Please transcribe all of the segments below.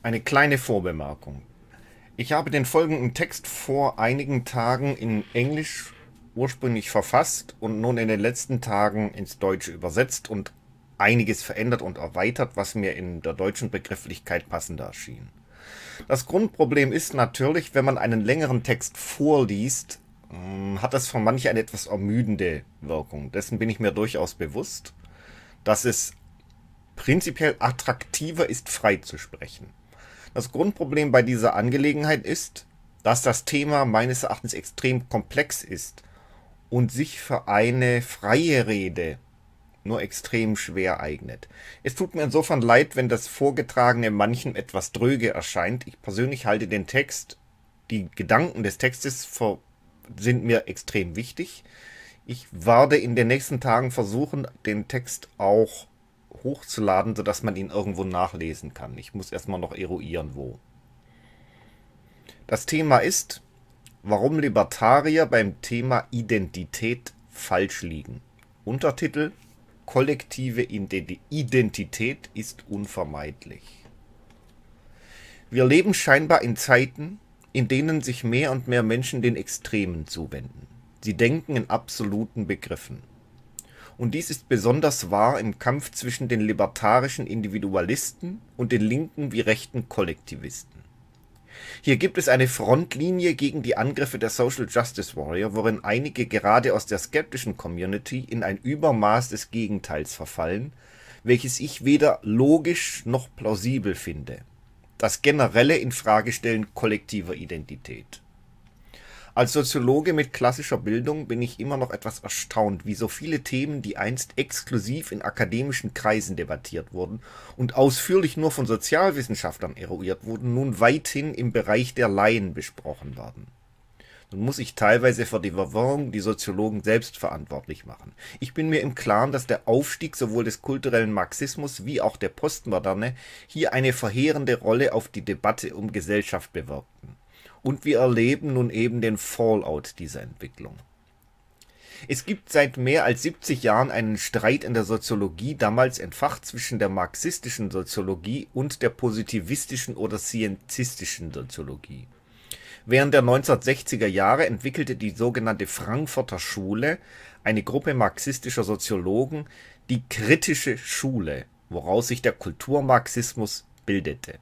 Eine kleine Vorbemerkung. Ich habe den folgenden Text vor einigen Tagen in Englisch ursprünglich verfasst und nun in den letzten Tagen ins Deutsche übersetzt und einiges verändert und erweitert, was mir in der deutschen Begrifflichkeit passender erschien. Das Grundproblem ist natürlich, wenn man einen längeren Text vorliest, hm, hat das für manche eine etwas ermüdende Wirkung. Dessen bin ich mir durchaus bewusst, dass es prinzipiell attraktiver ist, frei zu sprechen. Das Grundproblem bei dieser Angelegenheit ist, dass das Thema meines Erachtens extrem komplex ist und sich für eine freie Rede nur extrem schwer eignet. Es tut mir insofern leid, wenn das Vorgetragene manchen etwas dröge erscheint. Ich persönlich halte den Text, die Gedanken des Textes für, sind mir extrem wichtig. Ich werde in den nächsten Tagen versuchen, den Text auch hochzuladen, sodass man ihn irgendwo nachlesen kann. Ich muss erstmal noch eruieren, wo. Das Thema ist, warum Libertarier beim Thema Identität falsch liegen. Untertitel Kollektive Identität ist unvermeidlich. Wir leben scheinbar in Zeiten, in denen sich mehr und mehr Menschen den Extremen zuwenden. Sie denken in absoluten Begriffen und dies ist besonders wahr im Kampf zwischen den libertarischen Individualisten und den linken wie rechten Kollektivisten. Hier gibt es eine Frontlinie gegen die Angriffe der Social Justice Warrior, worin einige gerade aus der skeptischen Community in ein Übermaß des Gegenteils verfallen, welches ich weder logisch noch plausibel finde. Das generelle Infragestellen kollektiver Identität als Soziologe mit klassischer Bildung bin ich immer noch etwas erstaunt, wie so viele Themen, die einst exklusiv in akademischen Kreisen debattiert wurden und ausführlich nur von Sozialwissenschaftlern eruiert wurden, nun weithin im Bereich der Laien besprochen werden. Nun muss ich teilweise für die Verwirrung die Soziologen selbst verantwortlich machen. Ich bin mir im Klaren, dass der Aufstieg sowohl des kulturellen Marxismus wie auch der Postmoderne hier eine verheerende Rolle auf die Debatte um Gesellschaft bewirkten und wir erleben nun eben den Fallout dieser Entwicklung. Es gibt seit mehr als 70 Jahren einen Streit in der Soziologie, damals entfacht zwischen der marxistischen Soziologie und der positivistischen oder scientistischen Soziologie. Während der 1960er Jahre entwickelte die sogenannte Frankfurter Schule, eine Gruppe marxistischer Soziologen, die kritische Schule, woraus sich der Kulturmarxismus bildete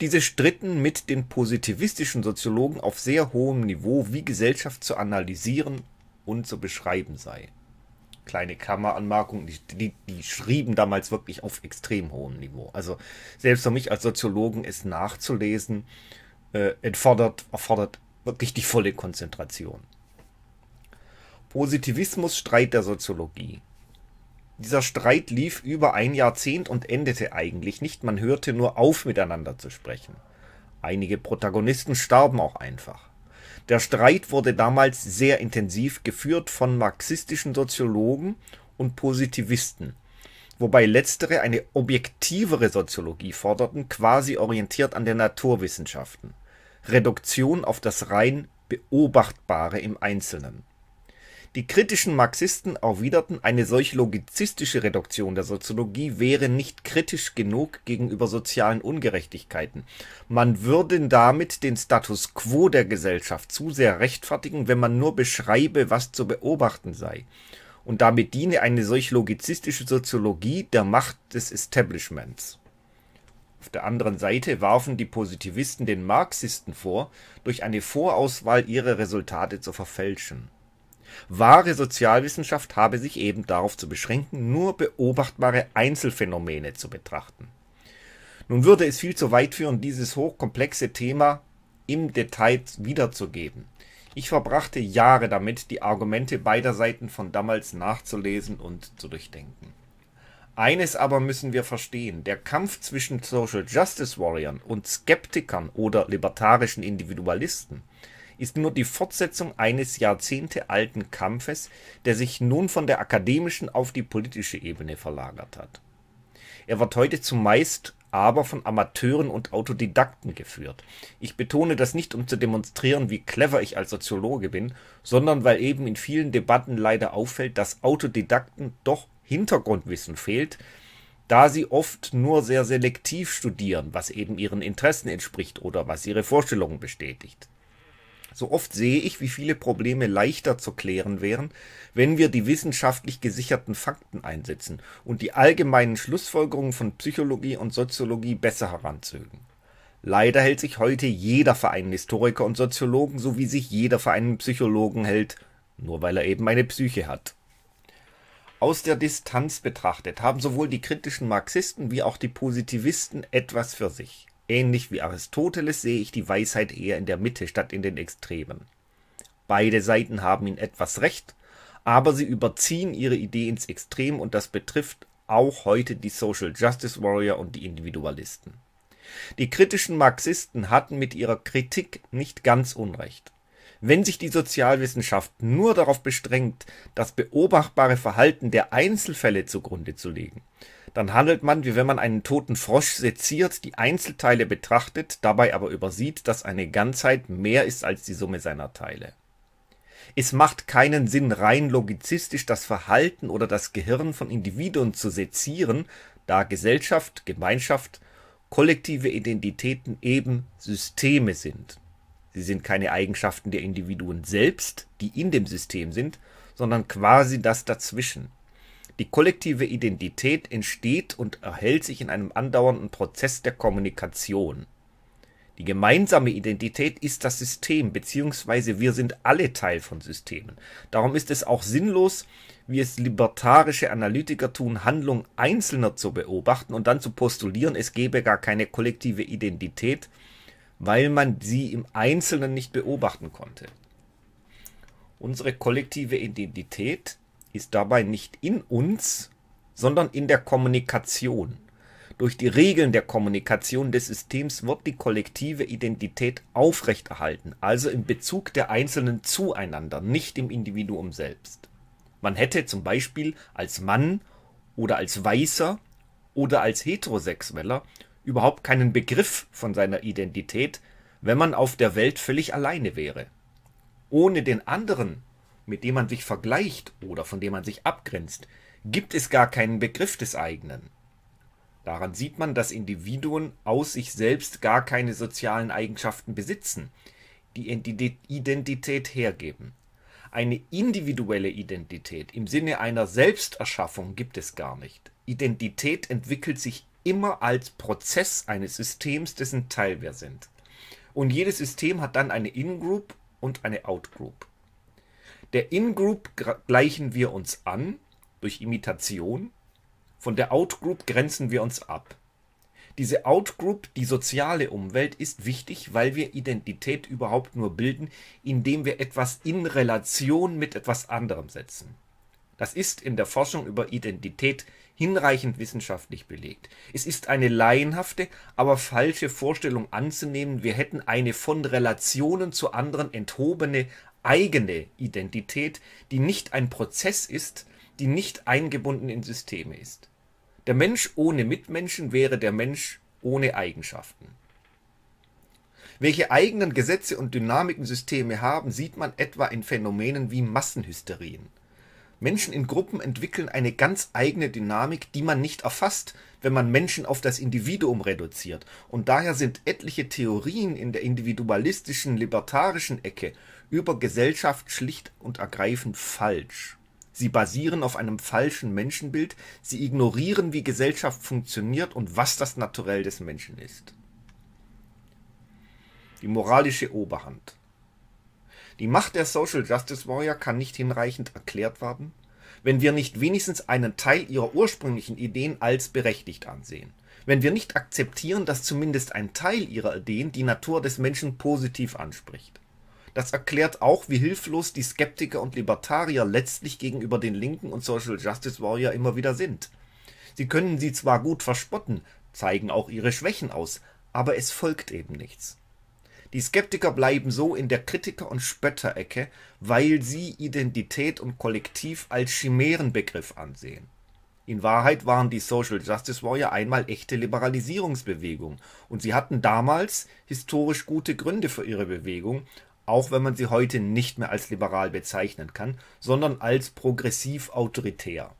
diese stritten mit den positivistischen Soziologen auf sehr hohem Niveau, wie Gesellschaft zu analysieren und zu beschreiben sei. Kleine Kammeranmerkung, die, die, die schrieben damals wirklich auf extrem hohem Niveau. Also selbst für mich als Soziologen es nachzulesen, äh, erfordert, erfordert wirklich die volle Konzentration. Positivismus Streit der Soziologie. Dieser Streit lief über ein Jahrzehnt und endete eigentlich nicht, man hörte nur auf miteinander zu sprechen. Einige Protagonisten starben auch einfach. Der Streit wurde damals sehr intensiv geführt von marxistischen Soziologen und Positivisten, wobei letztere eine objektivere Soziologie forderten, quasi orientiert an den Naturwissenschaften. Reduktion auf das rein Beobachtbare im Einzelnen die kritischen Marxisten erwiderten, eine solche logizistische Reduktion der Soziologie wäre nicht kritisch genug gegenüber sozialen Ungerechtigkeiten. Man würde damit den Status quo der Gesellschaft zu sehr rechtfertigen, wenn man nur beschreibe, was zu beobachten sei. Und damit diene eine solch logizistische Soziologie der Macht des Establishments. Auf der anderen Seite warfen die Positivisten den Marxisten vor, durch eine Vorauswahl ihre Resultate zu verfälschen Wahre Sozialwissenschaft habe sich eben darauf zu beschränken, nur beobachtbare Einzelfänomene zu betrachten. Nun würde es viel zu weit führen, dieses hochkomplexe Thema im Detail wiederzugeben. Ich verbrachte Jahre damit, die Argumente beider Seiten von damals nachzulesen und zu durchdenken. Eines aber müssen wir verstehen, der Kampf zwischen Social Justice Warriors und Skeptikern oder libertarischen Individualisten ist nur die Fortsetzung eines jahrzehntealten Kampfes, der sich nun von der akademischen auf die politische Ebene verlagert hat. Er wird heute zumeist aber von Amateuren und Autodidakten geführt. Ich betone das nicht, um zu demonstrieren, wie clever ich als Soziologe bin, sondern weil eben in vielen Debatten leider auffällt, dass Autodidakten doch Hintergrundwissen fehlt, da sie oft nur sehr selektiv studieren, was eben ihren Interessen entspricht oder was ihre Vorstellungen bestätigt. So oft sehe ich, wie viele Probleme leichter zu klären wären, wenn wir die wissenschaftlich gesicherten Fakten einsetzen und die allgemeinen Schlussfolgerungen von Psychologie und Soziologie besser heranzögen. Leider hält sich heute jeder für einen Historiker und Soziologen, so wie sich jeder für einen Psychologen hält, nur weil er eben eine Psyche hat. Aus der Distanz betrachtet haben sowohl die kritischen Marxisten wie auch die Positivisten etwas für sich. Ähnlich wie Aristoteles sehe ich die Weisheit eher in der Mitte statt in den Extremen. Beide Seiten haben in etwas recht, aber sie überziehen ihre Idee ins Extrem und das betrifft auch heute die Social Justice Warrior und die Individualisten. Die kritischen Marxisten hatten mit ihrer Kritik nicht ganz Unrecht. Wenn sich die Sozialwissenschaft nur darauf bestrengt, das beobachtbare Verhalten der Einzelfälle zugrunde zu legen, dann handelt man, wie wenn man einen toten Frosch seziert, die Einzelteile betrachtet, dabei aber übersieht, dass eine Ganzheit mehr ist als die Summe seiner Teile. Es macht keinen Sinn, rein logizistisch das Verhalten oder das Gehirn von Individuen zu sezieren, da Gesellschaft, Gemeinschaft kollektive Identitäten eben Systeme sind. Sie sind keine Eigenschaften der Individuen selbst, die in dem System sind, sondern quasi das dazwischen. Die kollektive Identität entsteht und erhält sich in einem andauernden Prozess der Kommunikation. Die gemeinsame Identität ist das System, beziehungsweise wir sind alle Teil von Systemen. Darum ist es auch sinnlos, wie es libertarische Analytiker tun, Handlung Einzelner zu beobachten und dann zu postulieren, es gebe gar keine kollektive Identität, weil man sie im Einzelnen nicht beobachten konnte. Unsere kollektive Identität ist dabei nicht in uns, sondern in der Kommunikation. Durch die Regeln der Kommunikation des Systems wird die kollektive Identität aufrechterhalten, also im Bezug der Einzelnen zueinander, nicht im Individuum selbst. Man hätte zum Beispiel als Mann oder als Weißer oder als Heterosexueller überhaupt keinen Begriff von seiner Identität, wenn man auf der Welt völlig alleine wäre. Ohne den anderen, mit dem man sich vergleicht oder von dem man sich abgrenzt, gibt es gar keinen Begriff des eigenen. Daran sieht man, dass Individuen aus sich selbst gar keine sozialen Eigenschaften besitzen, die Identität hergeben. Eine individuelle Identität im Sinne einer Selbsterschaffung gibt es gar nicht. Identität entwickelt sich immer als Prozess eines Systems, dessen Teil wir sind. Und jedes System hat dann eine In-Group und eine Out-Group. Der In-Group gleichen wir uns an durch Imitation von der Outgroup grenzen wir uns ab. Diese Outgroup, die soziale Umwelt, ist wichtig, weil wir Identität überhaupt nur bilden, indem wir etwas in Relation mit etwas anderem setzen. Das ist in der Forschung über Identität hinreichend wissenschaftlich belegt. Es ist eine laienhafte, aber falsche Vorstellung anzunehmen, wir hätten eine von Relationen zu anderen enthobene eigene Identität, die nicht ein Prozess ist, die nicht eingebunden in Systeme ist. Der Mensch ohne Mitmenschen wäre der Mensch ohne Eigenschaften. Welche eigenen Gesetze und Dynamiken Systeme haben, sieht man etwa in Phänomenen wie Massenhysterien. Menschen in Gruppen entwickeln eine ganz eigene Dynamik, die man nicht erfasst, wenn man Menschen auf das Individuum reduziert. Und daher sind etliche Theorien in der individualistischen, libertarischen Ecke über Gesellschaft schlicht und ergreifend falsch. Sie basieren auf einem falschen Menschenbild, sie ignorieren, wie Gesellschaft funktioniert und was das Naturell des Menschen ist. Die moralische Oberhand. Die Macht der Social Justice Warrior kann nicht hinreichend erklärt werden, wenn wir nicht wenigstens einen Teil ihrer ursprünglichen Ideen als berechtigt ansehen. Wenn wir nicht akzeptieren, dass zumindest ein Teil ihrer Ideen die Natur des Menschen positiv anspricht. Das erklärt auch, wie hilflos die Skeptiker und Libertarier letztlich gegenüber den Linken und Social Justice Warrior immer wieder sind. Sie können sie zwar gut verspotten, zeigen auch ihre Schwächen aus, aber es folgt eben nichts. Die Skeptiker bleiben so in der Kritiker- und Spötterecke, weil sie Identität und Kollektiv als Chimärenbegriff ansehen. In Wahrheit waren die Social Justice Warrior einmal echte Liberalisierungsbewegung und sie hatten damals historisch gute Gründe für ihre Bewegung auch wenn man sie heute nicht mehr als liberal bezeichnen kann, sondern als progressiv autoritär.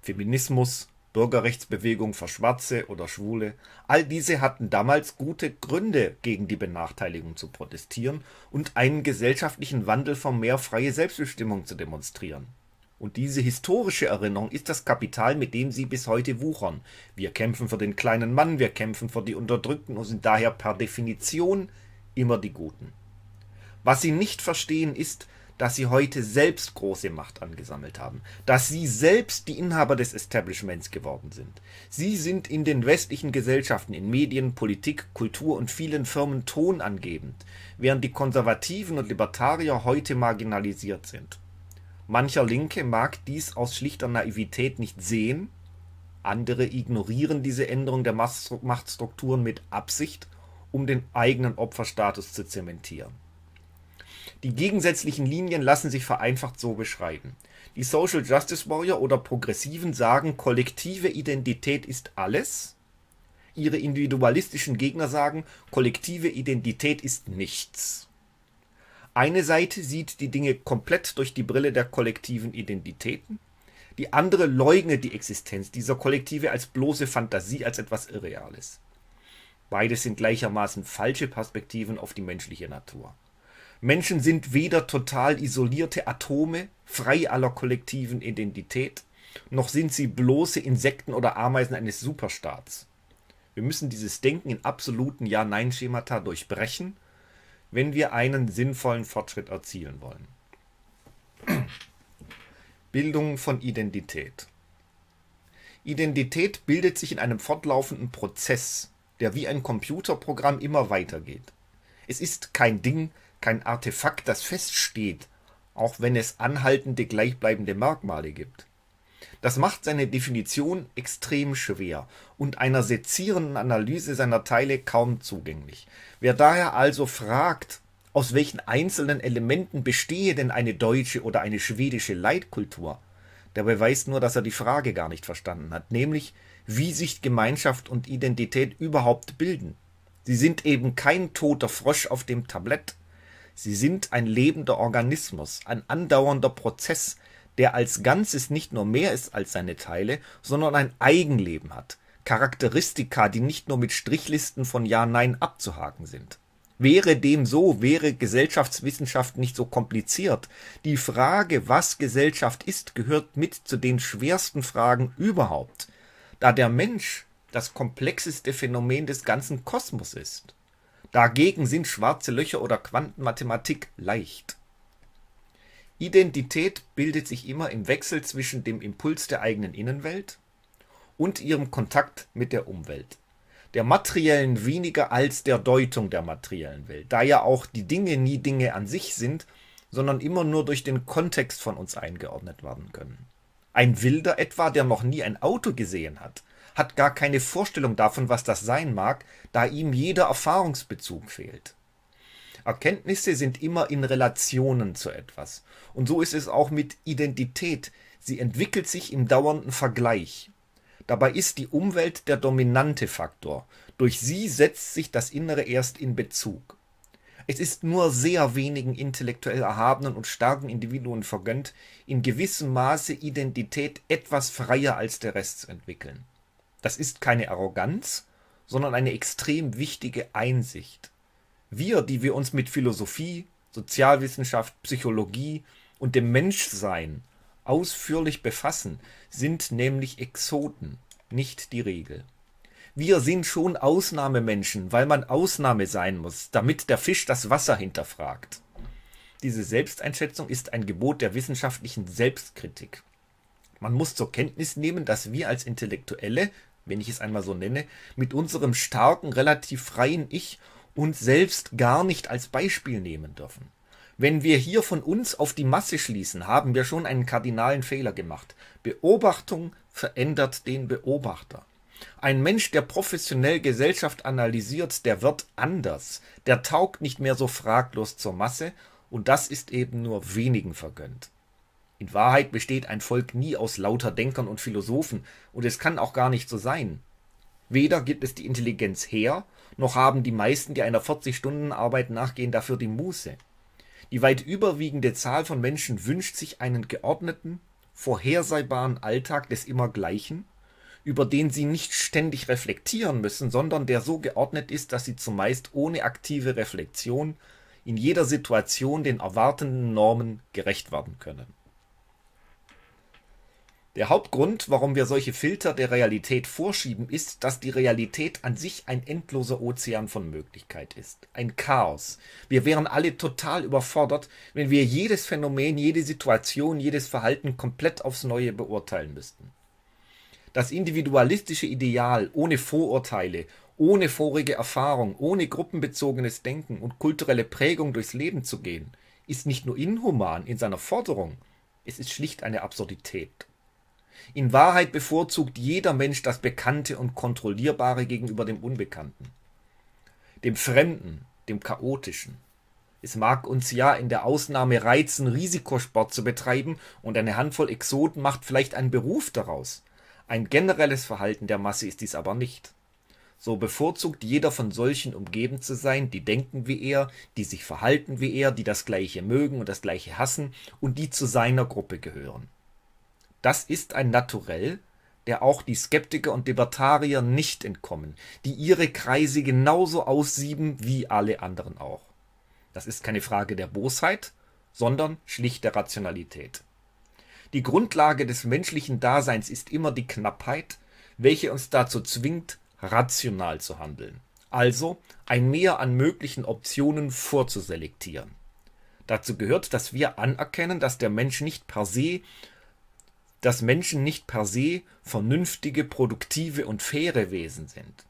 Feminismus, Bürgerrechtsbewegung für Schwarze oder Schwule, all diese hatten damals gute Gründe, gegen die Benachteiligung zu protestieren und einen gesellschaftlichen Wandel von mehr freie Selbstbestimmung zu demonstrieren. Und diese historische Erinnerung ist das Kapital, mit dem sie bis heute wuchern. Wir kämpfen für den kleinen Mann, wir kämpfen für die Unterdrückten und sind daher per Definition immer die Guten. Was sie nicht verstehen ist, dass sie heute selbst große Macht angesammelt haben, dass sie selbst die Inhaber des Establishments geworden sind. Sie sind in den westlichen Gesellschaften, in Medien, Politik, Kultur und vielen Firmen tonangebend, während die Konservativen und Libertarier heute marginalisiert sind. Mancher Linke mag dies aus schlichter Naivität nicht sehen, andere ignorieren diese Änderung der Machtstrukturen mit Absicht, um den eigenen Opferstatus zu zementieren. Die gegensätzlichen Linien lassen sich vereinfacht so beschreiben. Die Social Justice Warrior oder Progressiven sagen, kollektive Identität ist alles. Ihre individualistischen Gegner sagen, kollektive Identität ist nichts. Eine Seite sieht die Dinge komplett durch die Brille der kollektiven Identitäten, die andere leugnet die Existenz dieser Kollektive als bloße Fantasie, als etwas Irreales. Beides sind gleichermaßen falsche Perspektiven auf die menschliche Natur. Menschen sind weder total isolierte Atome, frei aller kollektiven Identität, noch sind sie bloße Insekten oder Ameisen eines Superstaats. Wir müssen dieses Denken in absoluten Ja-Nein-Schemata durchbrechen wenn wir einen sinnvollen Fortschritt erzielen wollen. Bildung von Identität. Identität bildet sich in einem fortlaufenden Prozess, der wie ein Computerprogramm immer weitergeht. Es ist kein Ding, kein Artefakt, das feststeht, auch wenn es anhaltende gleichbleibende Merkmale gibt. Das macht seine Definition extrem schwer und einer sezierenden Analyse seiner Teile kaum zugänglich. Wer daher also fragt, aus welchen einzelnen Elementen bestehe denn eine deutsche oder eine schwedische Leitkultur, der beweist nur, dass er die Frage gar nicht verstanden hat, nämlich wie sich Gemeinschaft und Identität überhaupt bilden. Sie sind eben kein toter Frosch auf dem Tablett. Sie sind ein lebender Organismus, ein andauernder Prozess, der als Ganzes nicht nur mehr ist als seine Teile, sondern ein Eigenleben hat, Charakteristika, die nicht nur mit Strichlisten von Ja, Nein abzuhaken sind. Wäre dem so, wäre Gesellschaftswissenschaft nicht so kompliziert. Die Frage, was Gesellschaft ist, gehört mit zu den schwersten Fragen überhaupt, da der Mensch das komplexeste Phänomen des ganzen Kosmos ist. Dagegen sind schwarze Löcher oder Quantenmathematik leicht. Identität bildet sich immer im Wechsel zwischen dem Impuls der eigenen Innenwelt und ihrem Kontakt mit der Umwelt. Der materiellen weniger als der Deutung der materiellen Welt, da ja auch die Dinge nie Dinge an sich sind, sondern immer nur durch den Kontext von uns eingeordnet werden können. Ein Wilder etwa, der noch nie ein Auto gesehen hat, hat gar keine Vorstellung davon, was das sein mag, da ihm jeder Erfahrungsbezug fehlt. Erkenntnisse sind immer in Relationen zu etwas. Und so ist es auch mit Identität. Sie entwickelt sich im dauernden Vergleich. Dabei ist die Umwelt der dominante Faktor. Durch sie setzt sich das Innere erst in Bezug. Es ist nur sehr wenigen intellektuell erhabenen und starken Individuen vergönnt, in gewissem Maße Identität etwas freier als der Rest zu entwickeln. Das ist keine Arroganz, sondern eine extrem wichtige Einsicht. Wir, die wir uns mit Philosophie, Sozialwissenschaft, Psychologie und dem Menschsein ausführlich befassen, sind nämlich Exoten, nicht die Regel. Wir sind schon Ausnahmemenschen, weil man Ausnahme sein muss, damit der Fisch das Wasser hinterfragt. Diese Selbsteinschätzung ist ein Gebot der wissenschaftlichen Selbstkritik. Man muss zur Kenntnis nehmen, dass wir als Intellektuelle, wenn ich es einmal so nenne, mit unserem starken, relativ freien Ich uns selbst gar nicht als Beispiel nehmen dürfen. Wenn wir hier von uns auf die Masse schließen, haben wir schon einen kardinalen Fehler gemacht. Beobachtung verändert den Beobachter. Ein Mensch, der professionell Gesellschaft analysiert, der wird anders. Der taugt nicht mehr so fraglos zur Masse, und das ist eben nur wenigen vergönnt. In Wahrheit besteht ein Volk nie aus lauter Denkern und Philosophen, und es kann auch gar nicht so sein. Weder gibt es die Intelligenz her, noch haben die meisten, die einer 40-Stunden-Arbeit nachgehen, dafür die Muße. Die weit überwiegende Zahl von Menschen wünscht sich einen geordneten, vorhersehbaren Alltag des Immergleichen, über den sie nicht ständig reflektieren müssen, sondern der so geordnet ist, dass sie zumeist ohne aktive Reflexion in jeder Situation den erwartenden Normen gerecht werden können. Der Hauptgrund, warum wir solche Filter der Realität vorschieben, ist, dass die Realität an sich ein endloser Ozean von Möglichkeit ist. Ein Chaos. Wir wären alle total überfordert, wenn wir jedes Phänomen, jede Situation, jedes Verhalten komplett aufs Neue beurteilen müssten. Das individualistische Ideal ohne Vorurteile, ohne vorige Erfahrung, ohne gruppenbezogenes Denken und kulturelle Prägung durchs Leben zu gehen, ist nicht nur inhuman in seiner Forderung, es ist schlicht eine Absurdität. In Wahrheit bevorzugt jeder Mensch das Bekannte und Kontrollierbare gegenüber dem Unbekannten, dem Fremden, dem Chaotischen. Es mag uns ja in der Ausnahme reizen, Risikosport zu betreiben, und eine Handvoll Exoten macht vielleicht einen Beruf daraus. Ein generelles Verhalten der Masse ist dies aber nicht. So bevorzugt jeder von solchen umgeben zu sein, die denken wie er, die sich verhalten wie er, die das Gleiche mögen und das Gleiche hassen und die zu seiner Gruppe gehören. Das ist ein Naturell, der auch die Skeptiker und Libertarier nicht entkommen, die ihre Kreise genauso aussieben wie alle anderen auch. Das ist keine Frage der Bosheit, sondern schlicht der Rationalität. Die Grundlage des menschlichen Daseins ist immer die Knappheit, welche uns dazu zwingt, rational zu handeln, also ein Mehr an möglichen Optionen vorzuselektieren. Dazu gehört, dass wir anerkennen, dass der Mensch nicht per se dass Menschen nicht per se vernünftige, produktive und faire Wesen sind.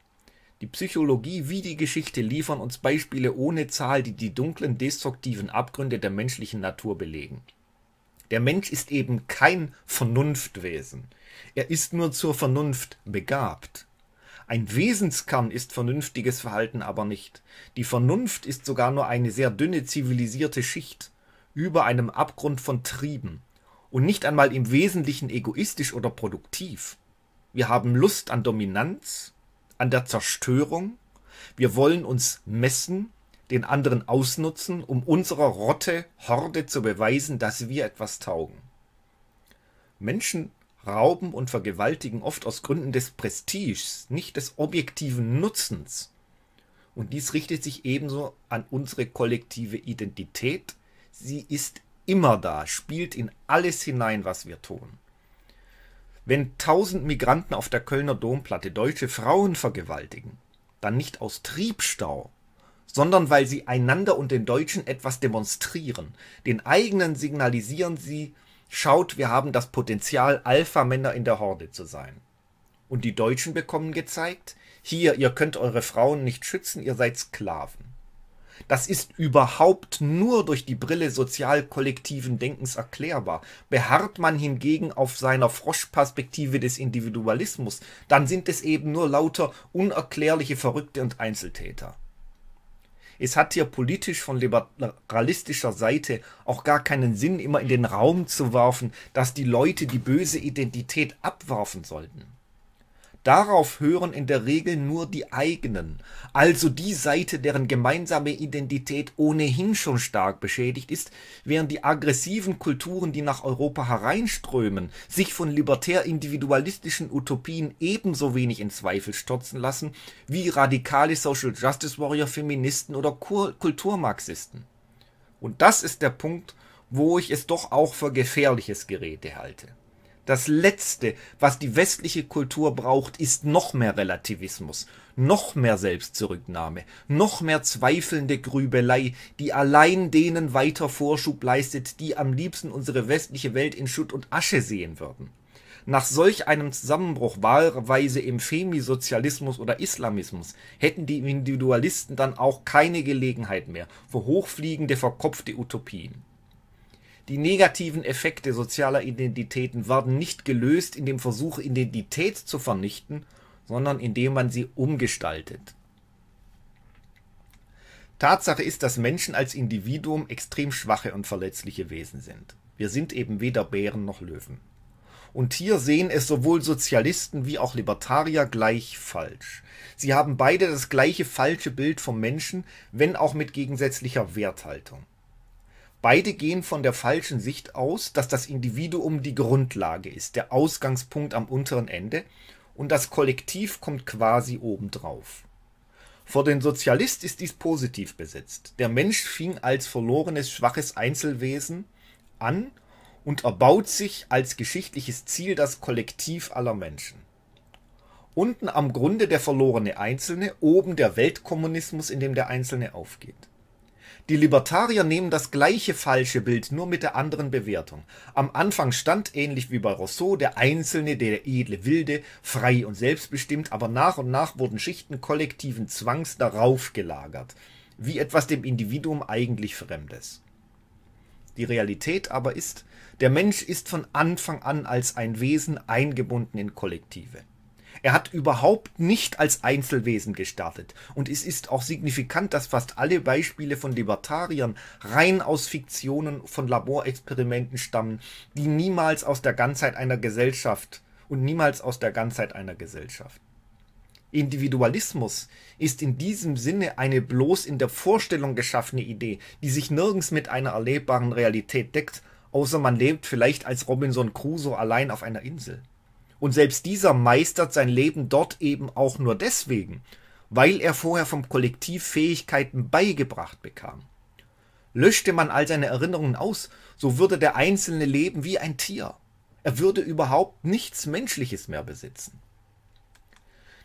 Die Psychologie wie die Geschichte liefern uns Beispiele ohne Zahl, die die dunklen, destruktiven Abgründe der menschlichen Natur belegen. Der Mensch ist eben kein Vernunftwesen. Er ist nur zur Vernunft begabt. Ein Wesenskern ist vernünftiges Verhalten aber nicht. Die Vernunft ist sogar nur eine sehr dünne zivilisierte Schicht über einem Abgrund von Trieben und nicht einmal im Wesentlichen egoistisch oder produktiv. Wir haben Lust an Dominanz, an der Zerstörung. Wir wollen uns messen, den anderen ausnutzen, um unserer Rotte Horde zu beweisen, dass wir etwas taugen. Menschen rauben und vergewaltigen oft aus Gründen des Prestiges, nicht des objektiven Nutzens. Und dies richtet sich ebenso an unsere kollektive Identität. Sie ist immer da, spielt in alles hinein, was wir tun. Wenn tausend Migranten auf der Kölner Domplatte deutsche Frauen vergewaltigen, dann nicht aus Triebstau, sondern weil sie einander und den Deutschen etwas demonstrieren. Den eigenen signalisieren sie, schaut, wir haben das Potenzial, Alpha-Männer in der Horde zu sein. Und die Deutschen bekommen gezeigt, hier, ihr könnt eure Frauen nicht schützen, ihr seid Sklaven. Das ist überhaupt nur durch die Brille sozial-kollektiven Denkens erklärbar. Beharrt man hingegen auf seiner Froschperspektive des Individualismus, dann sind es eben nur lauter unerklärliche Verrückte und Einzeltäter. Es hat hier politisch von liberalistischer Seite auch gar keinen Sinn, immer in den Raum zu werfen, dass die Leute die böse Identität abwerfen sollten. Darauf hören in der Regel nur die eigenen, also die Seite, deren gemeinsame Identität ohnehin schon stark beschädigt ist, während die aggressiven Kulturen, die nach Europa hereinströmen, sich von libertär-individualistischen Utopien ebenso wenig in Zweifel stürzen lassen wie radikale Social Justice Warrior Feministen oder Kulturmarxisten. Und das ist der Punkt, wo ich es doch auch für gefährliches Geräte halte. Das Letzte, was die westliche Kultur braucht, ist noch mehr Relativismus, noch mehr Selbstzurücknahme, noch mehr zweifelnde Grübelei, die allein denen weiter Vorschub leistet, die am liebsten unsere westliche Welt in Schutt und Asche sehen würden. Nach solch einem Zusammenbruch wahlweise im Femisozialismus oder Islamismus hätten die Individualisten dann auch keine Gelegenheit mehr für hochfliegende, verkopfte Utopien. Die negativen Effekte sozialer Identitäten werden nicht gelöst in dem Versuch, Identität zu vernichten, sondern indem man sie umgestaltet. Tatsache ist, dass Menschen als Individuum extrem schwache und verletzliche Wesen sind. Wir sind eben weder Bären noch Löwen. Und hier sehen es sowohl Sozialisten wie auch Libertarier gleich falsch. Sie haben beide das gleiche falsche Bild vom Menschen, wenn auch mit gegensätzlicher Werthaltung. Beide gehen von der falschen Sicht aus, dass das Individuum die Grundlage ist, der Ausgangspunkt am unteren Ende, und das Kollektiv kommt quasi obendrauf. Vor den Sozialist ist dies positiv besetzt. Der Mensch fing als verlorenes, schwaches Einzelwesen an und erbaut sich als geschichtliches Ziel das Kollektiv aller Menschen. Unten am Grunde der verlorene Einzelne, oben der Weltkommunismus, in dem der Einzelne aufgeht. Die Libertarier nehmen das gleiche falsche Bild, nur mit der anderen Bewertung. Am Anfang stand, ähnlich wie bei Rousseau, der Einzelne, der edle Wilde, frei und selbstbestimmt, aber nach und nach wurden Schichten kollektiven Zwangs darauf gelagert, wie etwas dem Individuum eigentlich Fremdes. Die Realität aber ist, der Mensch ist von Anfang an als ein Wesen eingebunden in Kollektive. Er hat überhaupt nicht als Einzelwesen gestartet. Und es ist auch signifikant, dass fast alle Beispiele von Libertariern rein aus Fiktionen von Laborexperimenten stammen, die niemals aus der Ganzheit einer Gesellschaft und niemals aus der Ganzheit einer Gesellschaft. Individualismus ist in diesem Sinne eine bloß in der Vorstellung geschaffene Idee, die sich nirgends mit einer erlebbaren Realität deckt, außer man lebt vielleicht als Robinson Crusoe allein auf einer Insel. Und selbst dieser meistert sein Leben dort eben auch nur deswegen, weil er vorher vom Kollektiv Fähigkeiten beigebracht bekam. Löschte man all seine Erinnerungen aus, so würde der Einzelne leben wie ein Tier. Er würde überhaupt nichts Menschliches mehr besitzen.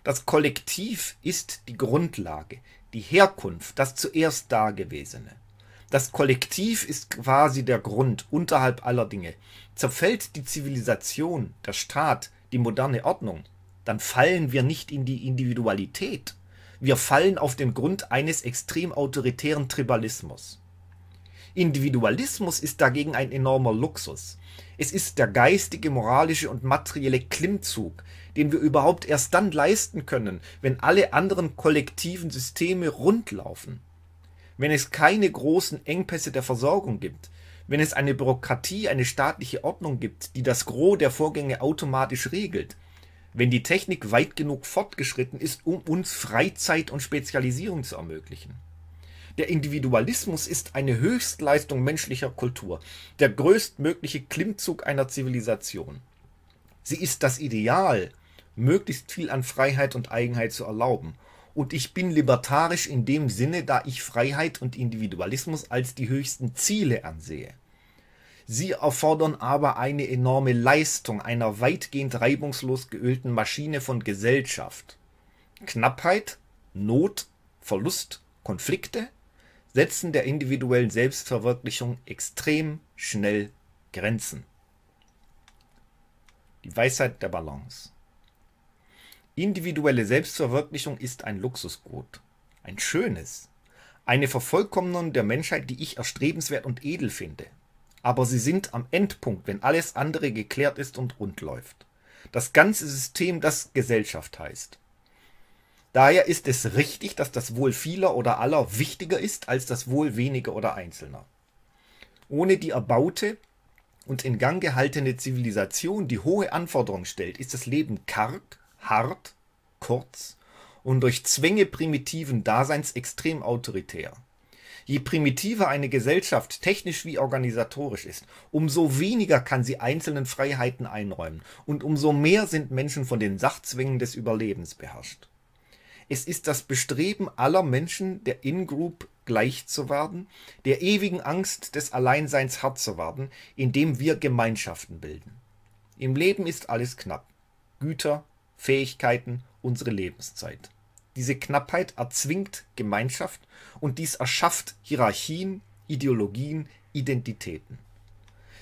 Das Kollektiv ist die Grundlage, die Herkunft, das zuerst Dagewesene. Das Kollektiv ist quasi der Grund unterhalb aller Dinge. Zerfällt die Zivilisation, der Staat, die moderne Ordnung, dann fallen wir nicht in die Individualität. Wir fallen auf den Grund eines extrem autoritären Tribalismus. Individualismus ist dagegen ein enormer Luxus. Es ist der geistige, moralische und materielle Klimmzug, den wir überhaupt erst dann leisten können, wenn alle anderen kollektiven Systeme rundlaufen. Wenn es keine großen Engpässe der Versorgung gibt, wenn es eine Bürokratie, eine staatliche Ordnung gibt, die das Gros der Vorgänge automatisch regelt, wenn die Technik weit genug fortgeschritten ist, um uns Freizeit und Spezialisierung zu ermöglichen. Der Individualismus ist eine Höchstleistung menschlicher Kultur, der größtmögliche Klimmzug einer Zivilisation. Sie ist das Ideal, möglichst viel an Freiheit und Eigenheit zu erlauben. Und ich bin libertarisch in dem Sinne, da ich Freiheit und Individualismus als die höchsten Ziele ansehe. Sie erfordern aber eine enorme Leistung einer weitgehend reibungslos geölten Maschine von Gesellschaft. Knappheit, Not, Verlust, Konflikte setzen der individuellen Selbstverwirklichung extrem schnell Grenzen. Die Weisheit der Balance. Individuelle Selbstverwirklichung ist ein Luxusgut, ein schönes, eine Vervollkommnung der Menschheit, die ich erstrebenswert und edel finde. Aber sie sind am Endpunkt, wenn alles andere geklärt ist und rund läuft. Das ganze System, das Gesellschaft heißt. Daher ist es richtig, dass das Wohl vieler oder aller wichtiger ist als das Wohl weniger oder Einzelner. Ohne die erbaute und in Gang gehaltene Zivilisation, die hohe Anforderungen stellt, ist das Leben karg, hart, kurz und durch Zwänge primitiven Daseins extrem autoritär. Je primitiver eine Gesellschaft technisch wie organisatorisch ist, umso weniger kann sie einzelnen Freiheiten einräumen und umso mehr sind Menschen von den Sachzwängen des Überlebens beherrscht. Es ist das Bestreben aller Menschen, der In-Group gleich zu werden, der ewigen Angst des Alleinseins hart zu werden, indem wir Gemeinschaften bilden. Im Leben ist alles knapp. Güter, Fähigkeiten, unsere Lebenszeit. Diese Knappheit erzwingt Gemeinschaft und dies erschafft Hierarchien, Ideologien, Identitäten.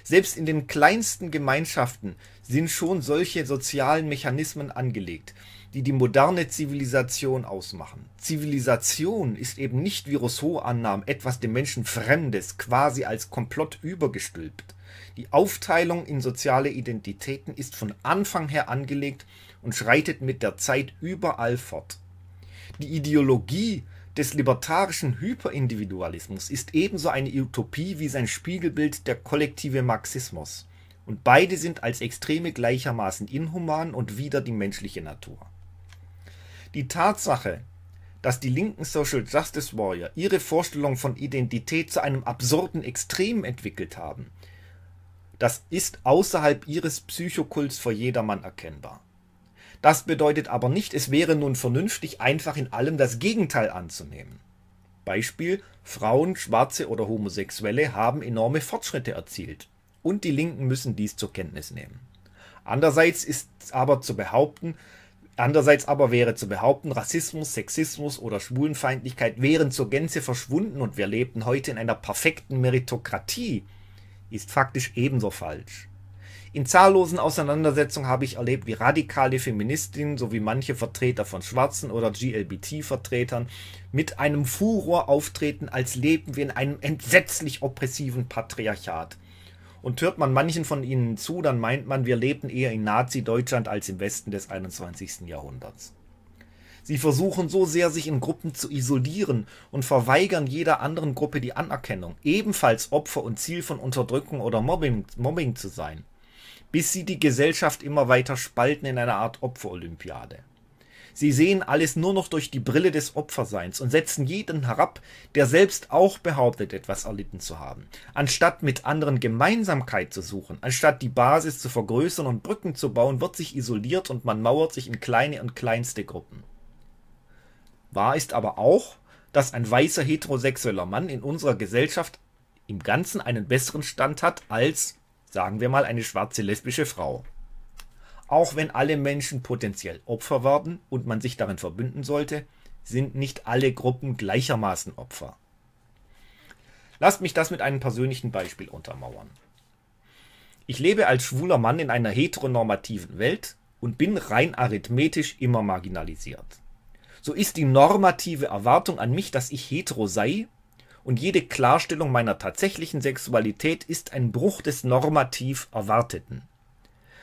Selbst in den kleinsten Gemeinschaften sind schon solche sozialen Mechanismen angelegt, die die moderne Zivilisation ausmachen. Zivilisation ist eben nicht, wie Rousseau annahm, etwas dem Menschen Fremdes, quasi als Komplott übergestülpt. Die Aufteilung in soziale Identitäten ist von Anfang her angelegt und schreitet mit der Zeit überall fort. Die Ideologie des libertarischen Hyperindividualismus ist ebenso eine Utopie wie sein Spiegelbild der kollektive Marxismus. Und beide sind als Extreme gleichermaßen inhuman und wider die menschliche Natur. Die Tatsache, dass die linken Social Justice Warrior ihre Vorstellung von Identität zu einem absurden Extrem entwickelt haben, das ist außerhalb ihres Psychokults vor jedermann erkennbar. Das bedeutet aber nicht, es wäre nun vernünftig, einfach in allem das Gegenteil anzunehmen. Beispiel, Frauen, Schwarze oder Homosexuelle haben enorme Fortschritte erzielt. Und die Linken müssen dies zur Kenntnis nehmen. Andererseits ist aber zu behaupten, andererseits aber wäre zu behaupten, Rassismus, Sexismus oder Schwulenfeindlichkeit wären zur Gänze verschwunden und wir lebten heute in einer perfekten Meritokratie, ist faktisch ebenso falsch. In zahllosen Auseinandersetzungen habe ich erlebt, wie radikale Feministinnen sowie manche Vertreter von Schwarzen oder GLBT-Vertretern mit einem Furor auftreten, als lebten wir in einem entsetzlich oppressiven Patriarchat. Und hört man manchen von ihnen zu, dann meint man, wir lebten eher in Nazi-Deutschland als im Westen des 21. Jahrhunderts. Sie versuchen so sehr, sich in Gruppen zu isolieren und verweigern jeder anderen Gruppe die Anerkennung, ebenfalls Opfer und Ziel von Unterdrückung oder Mobbing, Mobbing zu sein bis sie die Gesellschaft immer weiter spalten in einer Art Opferolympiade. Sie sehen alles nur noch durch die Brille des Opferseins und setzen jeden herab, der selbst auch behauptet, etwas erlitten zu haben. Anstatt mit anderen Gemeinsamkeit zu suchen, anstatt die Basis zu vergrößern und Brücken zu bauen, wird sich isoliert und man mauert sich in kleine und kleinste Gruppen. Wahr ist aber auch, dass ein weißer heterosexueller Mann in unserer Gesellschaft im Ganzen einen besseren Stand hat als sagen wir mal eine schwarze lesbische Frau. Auch wenn alle Menschen potenziell Opfer werden und man sich darin verbünden sollte, sind nicht alle Gruppen gleichermaßen Opfer. Lasst mich das mit einem persönlichen Beispiel untermauern. Ich lebe als schwuler Mann in einer heteronormativen Welt und bin rein arithmetisch immer marginalisiert. So ist die normative Erwartung an mich, dass ich hetero sei, und jede Klarstellung meiner tatsächlichen Sexualität ist ein Bruch des normativ Erwarteten.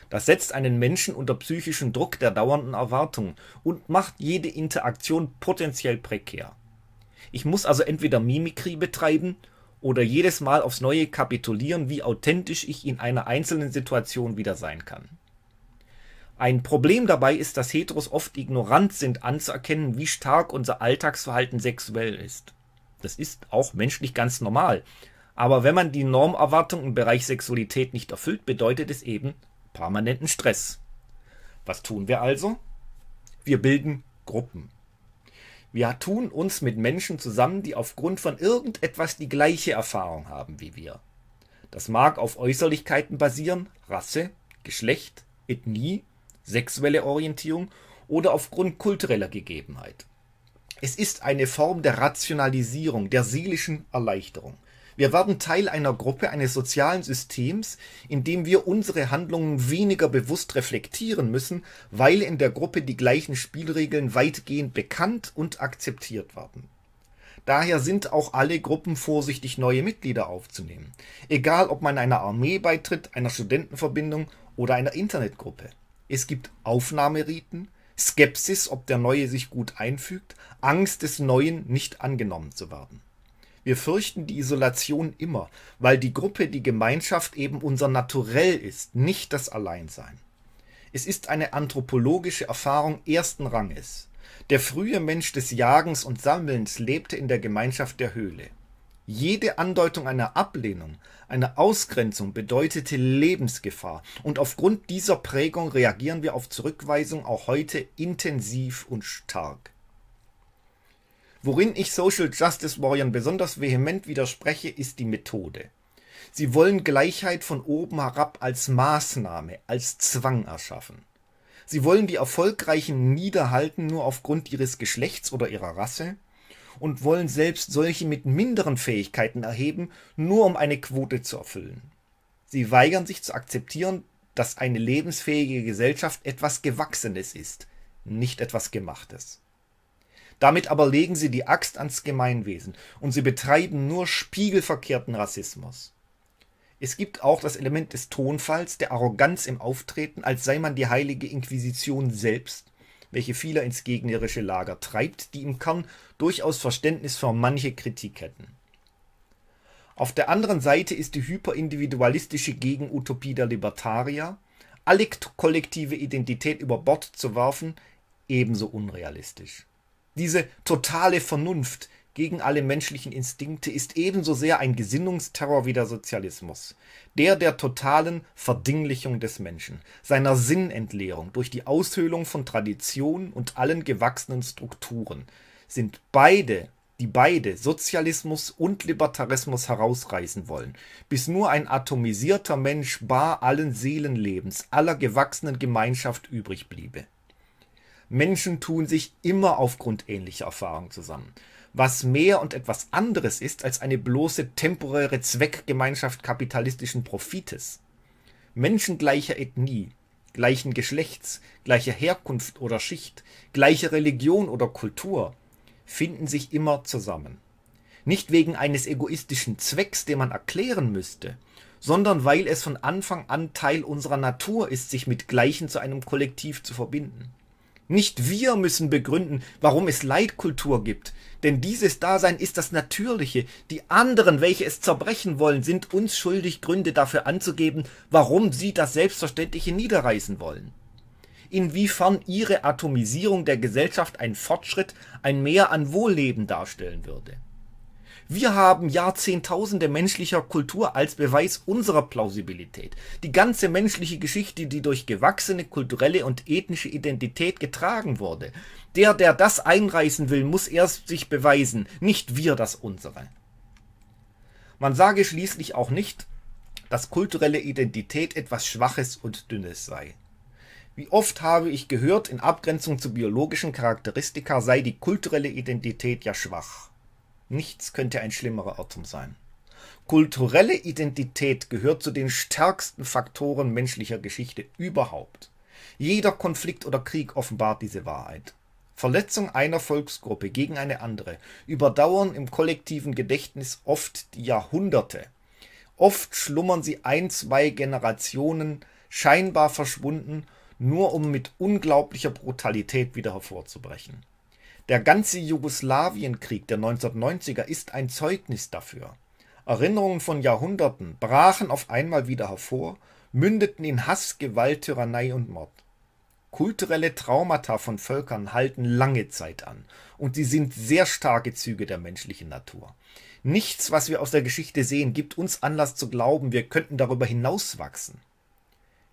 Das setzt einen Menschen unter psychischen Druck der dauernden Erwartung und macht jede Interaktion potenziell prekär. Ich muss also entweder Mimikrie betreiben oder jedes Mal aufs Neue kapitulieren, wie authentisch ich in einer einzelnen Situation wieder sein kann. Ein Problem dabei ist, dass Heteros oft ignorant sind anzuerkennen, wie stark unser Alltagsverhalten sexuell ist. Das ist auch menschlich ganz normal. Aber wenn man die Normerwartung im Bereich Sexualität nicht erfüllt, bedeutet es eben permanenten Stress. Was tun wir also? Wir bilden Gruppen. Wir tun uns mit Menschen zusammen, die aufgrund von irgendetwas die gleiche Erfahrung haben wie wir. Das mag auf Äußerlichkeiten basieren, Rasse, Geschlecht, Ethnie, sexuelle Orientierung oder aufgrund kultureller Gegebenheit. Es ist eine Form der Rationalisierung, der seelischen Erleichterung. Wir werden Teil einer Gruppe, eines sozialen Systems, in dem wir unsere Handlungen weniger bewusst reflektieren müssen, weil in der Gruppe die gleichen Spielregeln weitgehend bekannt und akzeptiert werden. Daher sind auch alle Gruppen vorsichtig, neue Mitglieder aufzunehmen. Egal, ob man einer Armee beitritt, einer Studentenverbindung oder einer Internetgruppe. Es gibt Aufnahmeriten, Skepsis, ob der Neue sich gut einfügt, Angst des Neuen nicht angenommen zu werden. Wir fürchten die Isolation immer, weil die Gruppe, die Gemeinschaft eben unser Naturell ist, nicht das Alleinsein. Es ist eine anthropologische Erfahrung ersten Ranges. Der frühe Mensch des Jagens und Sammelns lebte in der Gemeinschaft der Höhle. Jede Andeutung einer Ablehnung, einer Ausgrenzung bedeutete Lebensgefahr, und aufgrund dieser Prägung reagieren wir auf Zurückweisung auch heute intensiv und stark. Worin ich Social Justice Warriors besonders vehement widerspreche, ist die Methode. Sie wollen Gleichheit von oben herab als Maßnahme, als Zwang erschaffen. Sie wollen die Erfolgreichen niederhalten nur aufgrund ihres Geschlechts oder ihrer Rasse, und wollen selbst solche mit minderen Fähigkeiten erheben, nur um eine Quote zu erfüllen. Sie weigern sich zu akzeptieren, dass eine lebensfähige Gesellschaft etwas Gewachsenes ist, nicht etwas Gemachtes. Damit aber legen sie die Axt ans Gemeinwesen und sie betreiben nur spiegelverkehrten Rassismus. Es gibt auch das Element des Tonfalls, der Arroganz im Auftreten, als sei man die heilige Inquisition selbst welche viele ins gegnerische Lager treibt, die im Kern durchaus Verständnis für manche Kritik hätten. Auf der anderen Seite ist die hyperindividualistische Gegenutopie der Libertarier, alle kollektive Identität über Bord zu werfen, ebenso unrealistisch. Diese totale Vernunft gegen alle menschlichen Instinkte ist ebenso sehr ein Gesinnungsterror wie der Sozialismus, der der totalen Verdinglichung des Menschen, seiner Sinnentleerung durch die Aushöhlung von Tradition und allen gewachsenen Strukturen, sind beide die beide Sozialismus und Libertarismus herausreißen wollen, bis nur ein atomisierter Mensch bar allen Seelenlebens, aller gewachsenen Gemeinschaft übrig bliebe. Menschen tun sich immer aufgrund ähnlicher Erfahrungen zusammen, was mehr und etwas anderes ist als eine bloße temporäre Zweckgemeinschaft kapitalistischen Profites. Menschen gleicher Ethnie, gleichen Geschlechts, gleicher Herkunft oder Schicht, gleicher Religion oder Kultur finden sich immer zusammen. Nicht wegen eines egoistischen Zwecks, den man erklären müsste, sondern weil es von Anfang an Teil unserer Natur ist, sich mit Gleichen zu einem Kollektiv zu verbinden. Nicht wir müssen begründen, warum es Leitkultur gibt, denn dieses Dasein ist das Natürliche. Die anderen, welche es zerbrechen wollen, sind uns schuldig, Gründe dafür anzugeben, warum sie das Selbstverständliche niederreißen wollen. Inwiefern ihre Atomisierung der Gesellschaft ein Fortschritt, ein Mehr an Wohlleben darstellen würde. Wir haben Jahrzehntausende menschlicher Kultur als Beweis unserer Plausibilität. Die ganze menschliche Geschichte, die durch gewachsene kulturelle und ethnische Identität getragen wurde. Der, der das einreißen will, muss erst sich beweisen, nicht wir das unsere. Man sage schließlich auch nicht, dass kulturelle Identität etwas Schwaches und Dünnes sei. Wie oft habe ich gehört, in Abgrenzung zu biologischen Charakteristika sei die kulturelle Identität ja schwach. Nichts könnte ein schlimmerer Irrtum sein. Kulturelle Identität gehört zu den stärksten Faktoren menschlicher Geschichte überhaupt. Jeder Konflikt oder Krieg offenbart diese Wahrheit. Verletzung einer Volksgruppe gegen eine andere überdauern im kollektiven Gedächtnis oft die Jahrhunderte. Oft schlummern sie ein, zwei Generationen scheinbar verschwunden, nur um mit unglaublicher Brutalität wieder hervorzubrechen. Der ganze Jugoslawienkrieg der 1990er ist ein Zeugnis dafür. Erinnerungen von Jahrhunderten brachen auf einmal wieder hervor, mündeten in Hass, Gewalt, Tyrannei und Mord. Kulturelle Traumata von Völkern halten lange Zeit an, und sie sind sehr starke Züge der menschlichen Natur. Nichts, was wir aus der Geschichte sehen, gibt uns Anlass zu glauben, wir könnten darüber hinauswachsen.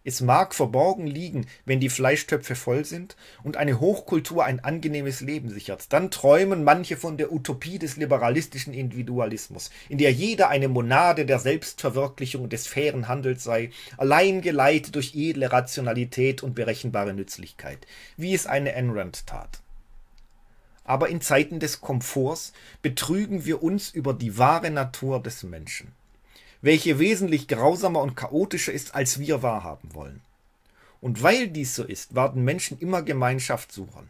Es mag verborgen liegen, wenn die Fleischtöpfe voll sind und eine Hochkultur ein angenehmes Leben sichert. Dann träumen manche von der Utopie des liberalistischen Individualismus, in der jeder eine Monade der Selbstverwirklichung des fairen Handels sei, allein geleitet durch edle Rationalität und berechenbare Nützlichkeit, wie es eine Enrand tat. Aber in Zeiten des Komforts betrügen wir uns über die wahre Natur des Menschen welche wesentlich grausamer und chaotischer ist, als wir wahrhaben wollen. Und weil dies so ist, werden Menschen immer Gemeinschaft suchen,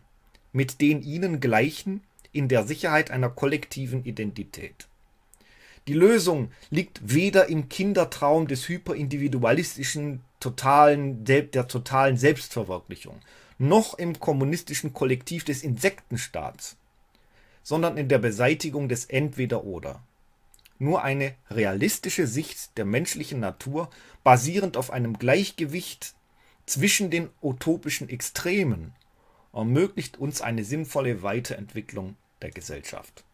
mit den ihnen gleichen in der Sicherheit einer kollektiven Identität. Die Lösung liegt weder im Kindertraum des hyperindividualistischen totalen, der totalen Selbstverwirklichung, noch im kommunistischen Kollektiv des Insektenstaats, sondern in der Beseitigung des Entweder-Oder. Nur eine realistische Sicht der menschlichen Natur, basierend auf einem Gleichgewicht zwischen den utopischen Extremen, ermöglicht uns eine sinnvolle Weiterentwicklung der Gesellschaft